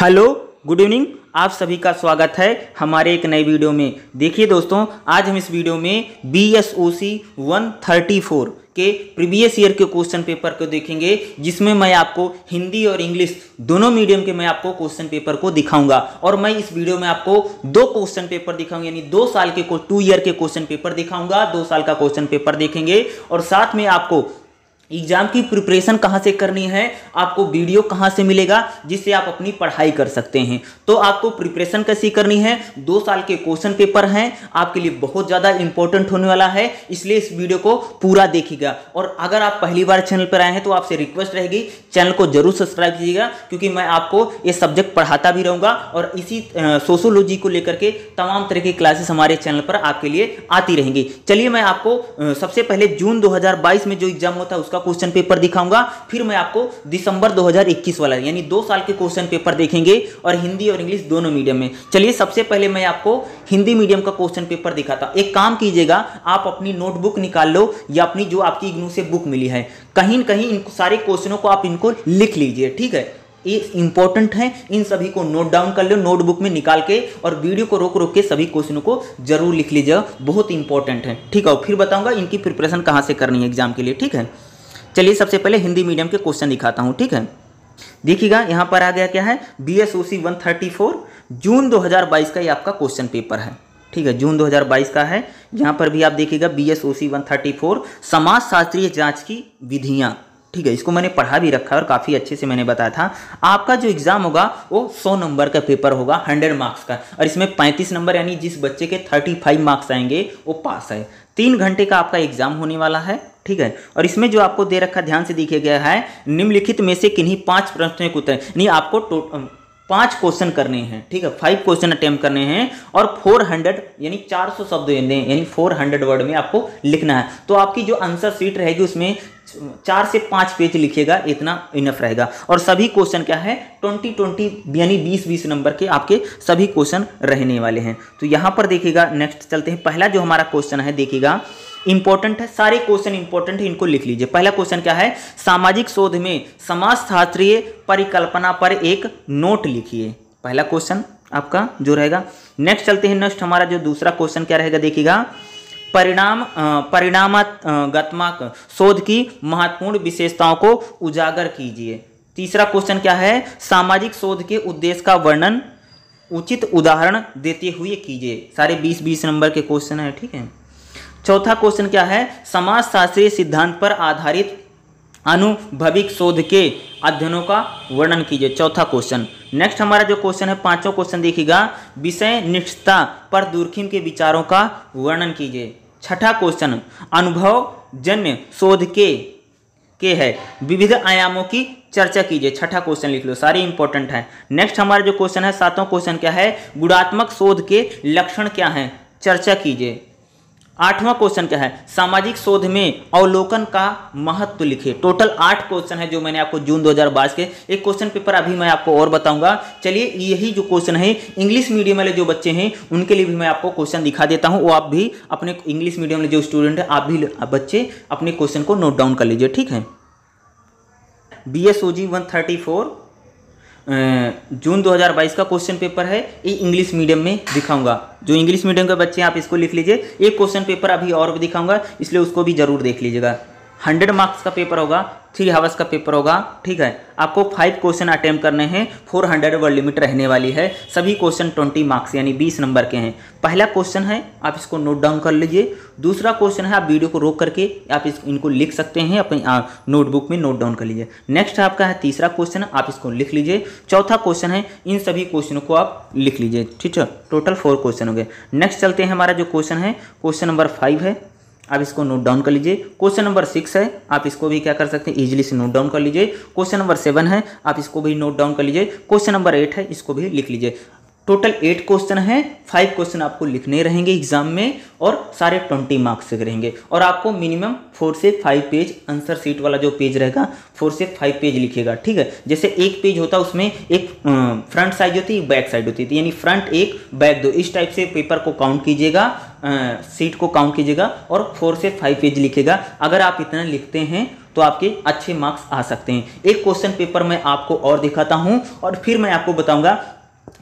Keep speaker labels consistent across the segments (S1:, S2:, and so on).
S1: Hello, good evening. आप सभी का स्वागत है हमारे एक नए वीडियो में। देखिए दोस्तों, आज हम इस वीडियो में B S O C one thirty four के प्रीवियस ईयर के क्वेश्चन पेपर को देखेंगे, जिसमें मैं आपको हिंदी और इंग्लिश दोनों मीडियम के मैं आपको क्वेश्चन पेपर को दिखाऊँगा। और मैं इस वीडियो में आपको दो क्वेश्चन पेपर दिखाऊँगा, यानी दो साल के टू ईयर के क्वेश्चन पेपर दिखाऊँगा, दो साल का क्वेश्चन पेपर देखेंगे। और साथ में आपको एग्ज़ाम की प्रिपरेशन कहाँ से करनी है, आपको वीडियो कहाँ से मिलेगा, जिससे आप अपनी पढ़ाई कर सकते हैं। तो आपको प्रिपरेशन कैसी करनी है, दो साल के क्वेश्चन पेपर हैं, आपके लिए बहुत ज़्यादा इंपॉर्टेंट होने वाला है, इसलिए इस वीडियो को पूरा देखिएगा। और अगर आप पहली बार चैनल पर आए हैं तो आपसे रिक्वेस्ट रहेगी, चैनल को ज़रूर सब्सक्राइब कीजिएगा, क्योंकि मैं आपको ये सब्जेक्ट पढ़ाता भी रहूँगा, और इसी सोशोलॉजी को लेकर के तमाम तरह की क्लासेस हमारे चैनल पर आपके लिए आती रहेंगी। चलिए मैं आपको सबसे पहले जून दो हज़ार बाईस में जो एग्ज़ाम होता है उसका क्वेश्चन पेपर दिखाऊँगा। फिर मैं आपको दिसंबर 2021 वाला, यानी दो साल के क्वेश्चन पेपर देखेंगे और हिंदी और इंग्लिश दोनों मीडियम में। चलिए, सबसे पहले मैं आपको हिंदी मीडियम का क्वेश्चन पेपर दिखाता एक काम कीजिएगा, आप अपनी नोटबुक निकाल लो या अपनी जो आपकी इग्नू से बुक मिली है, कहीं कहीं इन सारे क्वेश्चनों को आप इनको लिख लीजिए, ठीक है? ये इंपॉर्टेंट है, इन सभी को नोट डाउन कर लो नोटबुक में निकाल के और वीडियो को रोक रोक के सभी क्वेश्चनों को ज़रूर लिख लीजिएगा बहुत इंपॉर्टेंट है, ठीक है? फिर बताऊँगा इनकी प्रिपरेशन कहाँ से करनी है एग्ज़ाम के लिए, ठीक है? चलिए सबसे पहले हिंदी मीडियम के क्वेश्चन दिखाता हूँ, ठीक है? देखिएगा, यहाँ पर आ गया क्या है? B S O C one thirty four जून 2022 का ये आपका क्वेश्चन पेपर है, ठीक है? जून 2022 का है, यहाँ पर भी आप देखिएगा B S O C one thirty four समाज शास्त्रीय जाँच की विधियाँ। ठीक है, इसको मैंने पढ़ा भी रखा है और काफ़ी अच्छे से मैंने बताया था। आपका जो एग्ज़ाम होगा, वो 100 नंबर का पेपर होगा 100 मार्क्स का। और इसमें 35 नंबर यानी जिस बच्चे के 35 मार्क्स आएँगे, वो पास है। तीन घंटे का आपका एग्ज़ाम होने वाला है, ठीक है? और इसमें जो आपको दे रखा, ध्यान से देखा गया है, निम्नलिखित में से किन्हीं पाँच प्रश्नों के उत्तर यानी आपको पाँच क्वेश्चन करने हैं, ठीक है? फाइव क्वेश्चन अटेम्प्ट करने हैं और फोर हंड्रेड, यानी चार सौ शब्द यानी फोर हंड्रेड वर्ड में आपको लिखना है। तो आपकी जो आंसर सीट रहेगी उसमें चार से पाँच पेज लिखिएगा, इतना इनफ रहेगा। और सभी क्वेश्चन क्या है? ट्वेंटी ट्वेंटी, यानी बीस बीस नंबर के आपके सभी क्वेश्चन रहने वाले हैं। तो यहाँ पर देखिएगा, नेक्स्ट चलते हैं। पहला जो हमारा क्वेश्चन है, देखिएगा इंपॉर्टेंट है, सारे क्वेश्चन इंपॉर्टेंट है इनको लिख लीजिए। पहला क्वेश्चन क्या है? सामाजिक शोध में समाज शास्त्रीय परिकल्पना पर एक नोट लिखिए। पहला क्वेश्चन आपका जो रहेगा। नेक्स्ट चलते हैं नेक्स्ट हमारा जो दूसरा क्वेश्चन क्या रहेगा देखिएगा। परिणाम परिणामात्मक शोध की महत्वपूर्ण विशेषताओं को उजागर कीजिए। तीसरा क्वेश्चन क्या है? सामाजिक शोध के उद्देश्य का वर्णन उचित उदाहरण देते हुए कीजिए। सारे बीस बीस नंबर के क्वेश्चन है, ठीक है? चौथा क्वेश्चन क्या है? समाज शास्त्रीय सिद्धांत पर आधारित अनुभविक शोध के अध्ययनों का वर्णन कीजिए। चौथा क्वेश्चन नेक्स्ट हमारा जो क्वेश्चन है पाँचों क्वेश्चन देखिएगा। विषय निष्ठता पर दूरखीम के विचारों का वर्णन कीजिए। छठा क्वेश्चन अनुभव जन्य शोध के के है। विविध आयामों की चर्चा कीजिए। छठा क्वेश्चन लिख लो, सारे इंपॉर्टेंट है। नेक्स्ट हमारा जो क्वेश्चन है, सातवां क्वेश्चन क्या है? गुणात्मक शोध के लक्षण क्या हैं? चर्चा कीजिए। आठवां क्वेश्चन क्या है? सामाजिक शोध में अवलोकन का महत्व लिखे। टोटल आठ क्वेश्चन है जो मैंने आपको जून 2022 के। एक क्वेश्चन पेपर अभी मैं आपको और बताऊँगा। चलिए, यही जो क्वेश्चन है इंग्लिश मीडियम वाले जो बच्चे हैं, उनके लिए भी मैं आपको क्वेश्चन दिखा देता हूँ। वो आप भी अपने इंग्लिश मीडियम वाले जो स्टूडेंट है, आप भी बच्चे अपने क्वेश्चन को नोट डाउन कर लीजिए, ठीक है? B S O G one thirty four जून 2022 का क्वेश्चन पेपर है, ये इंग्लिश मीडियम में दिखाऊँगा। जो इंग्लिश मीडियम के बच्चे हैं, आप इसको लिख लीजिए। एक क्वेश्चन पेपर अभी और भी दिखाऊँगा, इसलिए उसको भी ज़रूर देख लीजिएगा। हंड्रेड मार्क्स का पेपर होगा, थ्री हावर्स का पेपर होगा, ठीक है? आपको फाइव क्वेश्चन अटेम्प्ट करने हैं फोर हंड्रेड वर्ड लिमिट रहने वाली है, सभी क्वेश्चन ट्वेंटी मार्क्स यानी बीस नंबर के हैं। पहला क्वेश्चन है, आप इसको नोट डाउन कर लीजिए। दूसरा क्वेश्चन है, आप वीडियो को रोक करके आप इस, इनको लिख सकते हैं, अपनी नोटबुक में नोट डाउन कर लीजिए। नेक्स्ट आपका है तीसरा क्वेश्चन आप इसको लिख लीजिए। चौथा क्वेश्चन है, इन सभी क्वेश्चनों को आप लिख लीजिए, ठीक है? टोटल फोर क्वेश्चन हो गए। नेक्स्ट चलते हैं हमारा जो क्वेश्चन है क्वेश्चन नंबर फाइव है। आप इसको नोट डाउन कर लीजिए। क्वेश्चन नंबर सिक्स है, आप इसको भी क्या कर सकते हैं? इजीली से नोट डाउन कर लीजिए। क्वेश्चन नंबर सेवन है, आप इसको भी नोट डाउन कर लीजिए। क्वेश्चन नंबर एट है, इसको भी लिख लीजिए। टोटल एट क्वेश्चन है फाइव क्वेश्चन आपको लिखने रहेंगे एग्ज़ाम में और सारे ट्वेंटी मार्क्स से रहेंगे। और आपको मिनिमम फोर से फाइव पेज आंसर सीट वाला जो पेज रहेगा फोर से फाइव पेज लिखिएगा ठीक है? जैसे एक पेज होता है, उसमें एक फ्रंट साइड होती है बैक साइड होती थी। यानी फ्रंट एक बैक दो। इस टाइप से पेपर को काउंट कीजिएगा सीट को काउंट कीजिएगा और फोर से फाइव पेज लिखेगा। अगर आप इतना लिखते हैं तो आपके अच्छे मार्क्स आ सकते हैं। एक क्वेश्चन पेपर मैं आपको और दिखाता हूँ और फिर मैं आपको बताऊँगा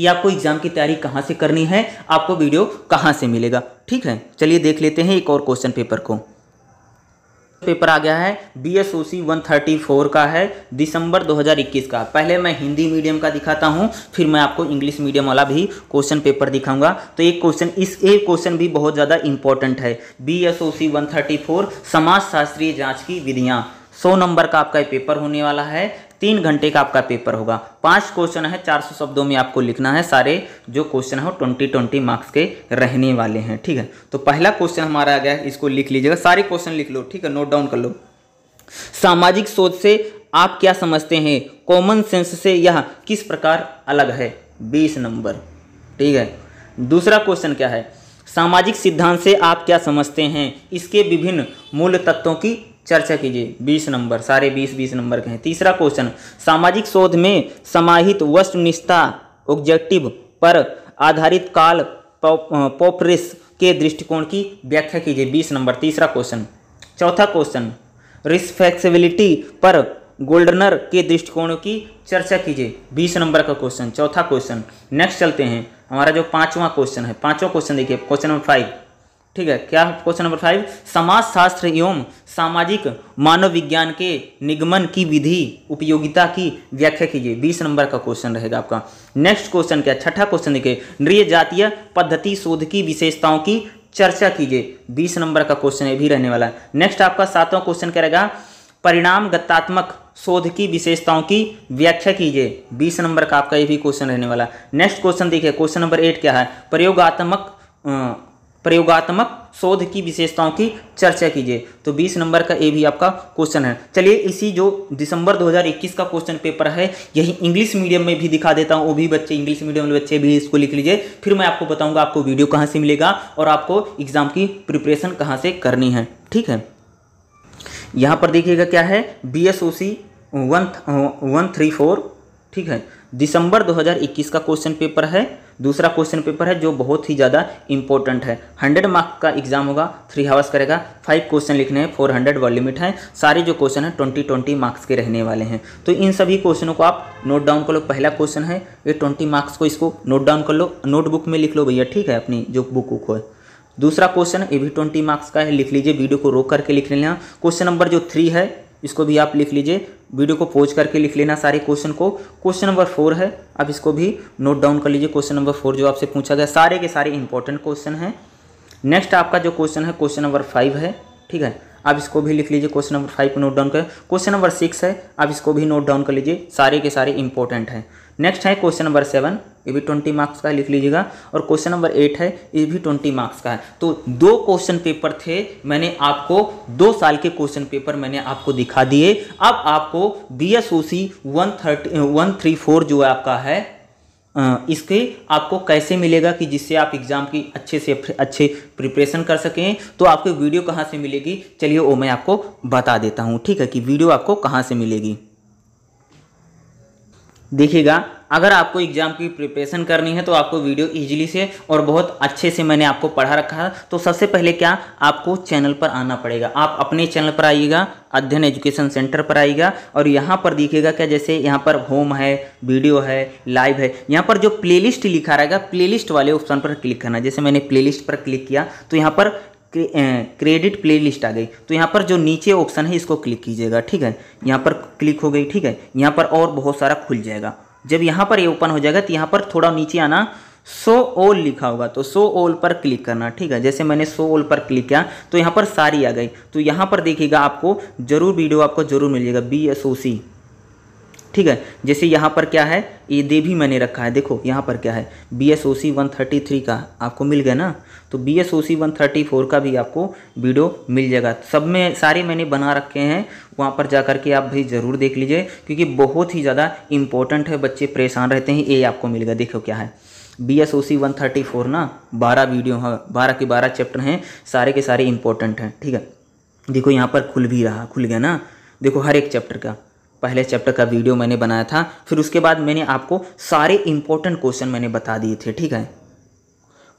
S1: कि आपको एग्ज़ाम की तैयारी कहाँ से करनी है, आपको वीडियो कहाँ से मिलेगा। ठीक है? चलिए देख लेते हैं एक और क्वेश्चन पेपर को। पेपर आ गया है B S O C one thirty four का है, दिसंबर 2021 का। पहले मैं हिंदी मीडियम का दिखाता हूँ, फिर मैं आपको इंग्लिश मीडियम वाला भी क्वेश्चन पेपर दिखाऊँगा। तो एक क्वेश्चन, इस एक क्वेश्चन भी बहुत ज़्यादा इंपॉर्टेंट है। B S O C one thirty four समाज शास्त्रीय जाँच की विधियाँ। सौ नंबर का आपका पेपर होने वाला है। तीन घंटे का आपका पेपर होगा। पाँच क्वेश्चन है, चार सौ शब्दों में आपको लिखना है सारे जो क्वेश्चन है ट्वेंटी ट्वेंटी मार्क्स के रहने वाले हैं, ठीक है? तो पहला क्वेश्चन हमारा आ गया है, इसको लिख लीजिएगा। सारे क्वेश्चन लिख लो, ठीक है? नोट डाउन कर लो। सामाजिक सोच से आप क्या समझते हैं? कॉमन सेंस से यह किस प्रकार अलग है? बीस नंबर, ठीक है? दूसरा क्वेश्चन क्या है? सामाजिक सिद्धांत से आप क्या समझते हैं? इसके विभिन्न मूल तत्वों की चर्चा कीजिए। बीस नंबर, सारे बीस बीस नंबर के हैं तीसरा क्वेश्चन, सामाजिक शोध में समाहित वस्तुनिष्ठता ऑब्जेक्टिव पर आधारित काल पॉपरिस के दृष्टिकोण की व्याख्या कीजिए। बीस नंबर, तीसरा क्वेश्चन। चौथा क्वेश्चन, रिस्पेक्सिबिलिटी पर गोल्डनर के दृष्टिकोणों की चर्चा कीजिए। बीस नंबर का क्वेश्चन, चौथा क्वेश्चन। नेक्स्ट चलते हैं। हमारा जो पांचवा क्वेश्चन है, पांचवा क्वेश्चन देखिए, क्वेश्चन नंबर फाइव ठीक है, क्या क्वेश्चन नंबर फाइव समाज शास्त्र एवं सामाजिक मानव विज्ञान के निगमन की विधि, उपयोगिता की व्याख्या कीजिए। बीस नंबर का क्वेश्चन रहेगा आपका। नेक्स्ट क्वेश्चन क्या? छठा क्वेश्चन देखिए। नृय जातीय पद्धति शोध की विशेषताओं की चर्चा कीजिए। बीस नंबर का क्वेश्चन ये भी रहने वाला है। नेक्स्ट आपका सातवां क्वेश्चन क्या रहेगा? परिणाम गतात्मक शोध की विशेषताओं की व्याख्या कीजिए। बीस नंबर का आपका ये भी क्वेश्चन रहने वाला नेक्स्ट क्वेश्चन देखिए क्वेश्चन नंबर एट क्या है? प्रयोगात्मक प्रयोगात्मक शोध की विशेषताओं की चर्चा कीजिए। तो 20 नंबर का ये भी आपका क्वेश्चन है। चलिए इसी जो दिसंबर 2021 का क्वेश्चन पेपर है, यही इंग्लिश मीडियम में भी दिखा देता हूँ। वो भी बच्चे, इंग्लिश मीडियम वाले बच्चे भी इसको लिख लीजिए। फिर मैं आपको बताऊँगा आपको वीडियो कहाँ से मिलेगा और आपको एग्ज़ाम की प्रिपरेशन कहाँ से करनी है। ठीक है? यहाँ पर देखिएगा क्या है? B S O C one one, three, four, ठीक है? दिसंबर 2021 का क्वेश्चन पेपर है। दूसरा क्वेश्चन पेपर है, जो बहुत ही ज़्यादा इंपॉर्टेंट है। हंड्रेड मार्क का एग्ज़ाम होगा थ्री हावर्स करेगा। फाइव क्वेश्चन लिखने हैं फोर हंड्रेड वर्ड लिमिट है। सारे जो क्वेश्चन है ट्वेंटी ट्वेंटी मार्क्स के रहने वाले हैं। तो इन सभी क्वेश्चनों को आप नोट डाउन कर लो। पहला क्वेश्चन है, ये ट्वेंटी मार्क्स को इसको नोट डाउन कर लो। नोटबुक में लिख लो भैया, ठीक है, अपनी जो बुक वुक हो। दूसरा क्वेश्चन ये भी ट्वेंटी मार्क्स का है, लिख लीजिए। वीडियो को रोक करके लिख लेना। क्वेश्चन नंबर जो थ्री है, इसको भी आप लिख लीजिए। वीडियो को पोज करके लिख लेना सारे क्वेश्चन को। क्वेश्चन नंबर फोर है। अब इसको भी नोट डाउन कर लीजिए। क्वेश्चन नंबर फोर जो आपसे पूछा गया, सारे के सारे इंपॉर्टेंट क्वेश्चन हैं। नेक्स्ट आपका जो क्वेश्चन है क्वेश्चन नंबर फाइव है। ठीक है? आप इसको भी लिख लीजिए। क्वेश्चन नंबर फाइव को नोट डाउन कर। क्वेश्चन नंबर सिक्स है। आप इसको भी नोट डाउन कर लीजिए। सारे के सारे इंपॉर्टेंट हैं। नेक्स्ट है क्वेश्चन नंबर सेवन ये भी ट्वेंटी मार्क्स का लिख लीजिएगा। और क्वेश्चन नंबर एट है, ये भी ट्वेंटी मार्क्स का है। तो दो क्वेश्चन पेपर थे, मैंने आपको, दो साल के क्वेश्चन पेपर मैंने आपको दिखा दिए। अब आपको B S O C one thirty one three four जो आपका है इसके आपको कैसे मिलेगा कि जिससे आप एग्ज़ाम की अच्छे से, अच्छे प्रिपरेशन कर सकें। तो आपको वीडियो कहाँ से मिलेगी? चलिए वो मैं आपको बता देता हूँ। ठीक है कि वीडियो आपको कहाँ से मिलेगी? देखिएगा अगर आपको एग्ज़ाम की प्रिपरेशन करनी है तो आपको वीडियो इजीली से और बहुत अच्छे से मैंने आपको पढ़ा रखा है। तो सबसे पहले क्या आपको चैनल पर आना पड़ेगा। आप अपने चैनल पर आइएगा, अध्ययन एजुकेशन सेंटर पर आइएगा और यहाँ पर देखिएगा क्या, जैसे यहाँ पर होम है वीडियो है लाइव है। यहाँ पर जो प्लेलिस्ट लिखा रहेगा प्लेलिस्ट वाले ऑप्शन पर क्लिक करना। जैसे मैंने प्लेलिस्ट पर क्लिक किया तो यहाँ पर क्रेडिट प्ले लिस्ट आ गई। तो यहाँ पर जो नीचे ऑप्शन है, इसको क्लिक कीजिएगा, ठीक है? यहाँ पर क्लिक हो गई, ठीक है? यहाँ पर और बहुत सारा खुल जाएगा। जब यहाँ पर ये यह ओपन हो जाएगा तो यहाँ पर थोड़ा नीचे आना सो ऑल लिखा होगा। तो सो ऑल पर क्लिक करना, ठीक है? जैसे मैंने सो ऑल पर क्लिक किया तो यहाँ पर सारी आ गई। तो यहाँ पर देखिएगा आपको, ज़रूर वीडियो आपको ज़रूर मिलेगा बी एस ओ सी ठीक है? जैसे यहाँ पर क्या है? ये दे भी मैंने रखा है। देखो, यहाँ पर क्या है? B S O C one thirty three का आपको मिल गया ना? तो B S O C one thirty four का भी आपको वीडियो मिल जाएगा। सब में सारे मैंने बना रखे हैं। वहाँ पर जा कर के आप भी ज़रूर देख लीजिए, क्योंकि बहुत ही ज़्यादा इंपॉर्टेंट है। बच्चे परेशान रहते हैं। ये आपको मिल गया। देखो क्या है? B S O C one thirty four ना? बारह वीडियो हाँ। बारह के बारह चैप्टर हैं। सारे के सारे इंपॉर्टेंट हैं। ठीक है? देखो, यहाँ पर खुल भी रहा, खुल गया ना? देखो, हर एक चैप्टर का। पहले चैप्टर का वीडियो मैंने बनाया था, फिर उसके बाद मैंने आपको सारे इंपॉर्टेंट क्वेश्चन मैंने बता दिए थे, ठीक है?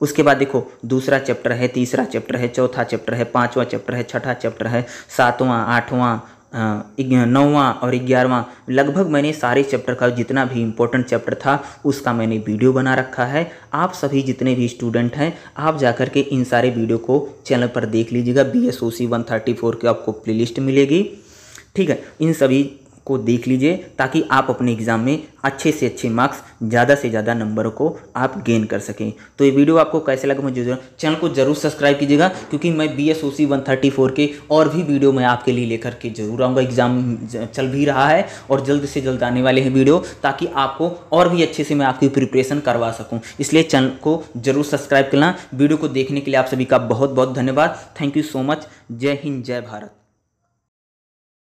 S1: उसके बाद देखो, दूसरा चैप्टर है, तीसरा चैप्टर है, चौथा चैप्टर है, पांचवा चैप्टर है, छठा चैप्टर है, सातवां, आठवां नौवां और ग्यारहवां, लगभग मैंने सारे चैप्टर का जितना भी इम्पोर्टेंट चैप्टर था, उसका मैंने वीडियो बना रखा है। आप सभी जितने भी स्टूडेंट हैं, आप जाकर के इन सारे वीडियो को चैनल पर देख लीजिएगा B S O C one thirty four की आपको प्लेलिस्ट मिलेगी, ठीक है? इन सभी को देख लीजिए ताकि आप अपने एग्ज़ाम में अच्छे से अच्छे मार्क्स ज़्यादा से ज़्यादा नंबरों को आप गेन कर सकें। तो ये वीडियो आपको कैसे लगा मुझे चैनल को ज़रूर सब्सक्राइब कीजिएगा, क्योंकि मैं B S O C one thirty four के और भी वीडियो मैं आपके लिए लेकर के ज़रूर आऊँगा। एग्ज़ाम चल भी रहा है और जल्द से जल्द आने वाले हैं वीडियो, ताकि आपको और भी अच्छे से मैं आपकी प्रिपरेशन करवा सकूँ। इसलिए चैनल को ज़रूर सब्सक्राइब करना। वीडियो को देखने के लिए आप सभी का बहुत बहुत धन्यवाद। थैंक यू सो मच जय हिंद, जय भारत।